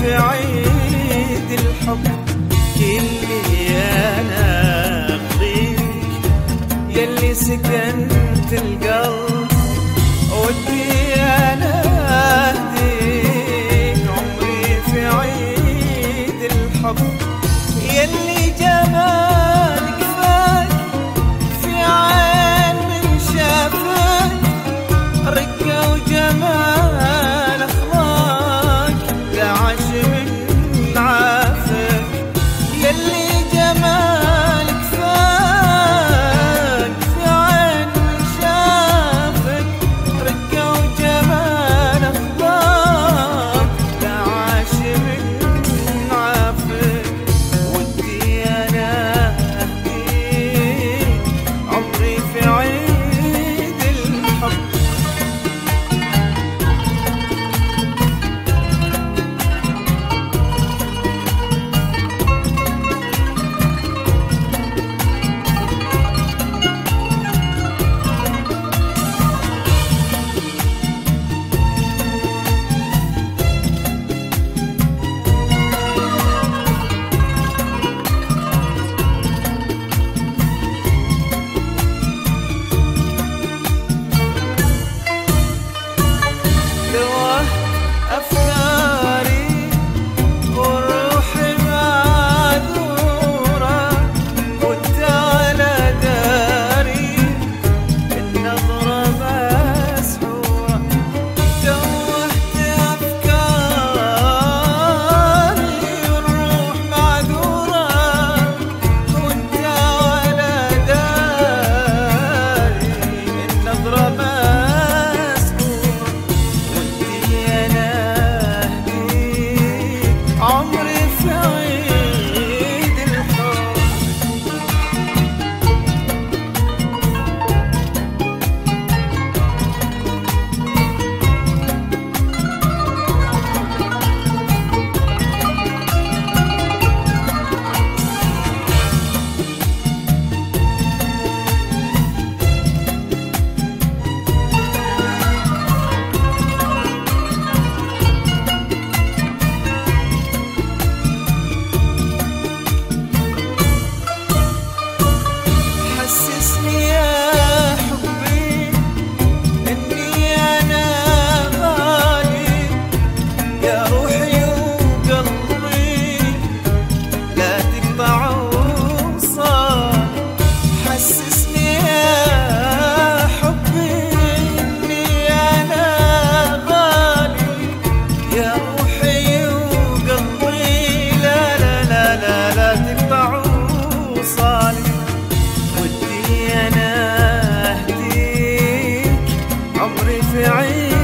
في عيد الحب. كل أنا اقضيك يلي سكنت القلب. ودي أنا اهديك عمري في عيد الحب. يلي بعيد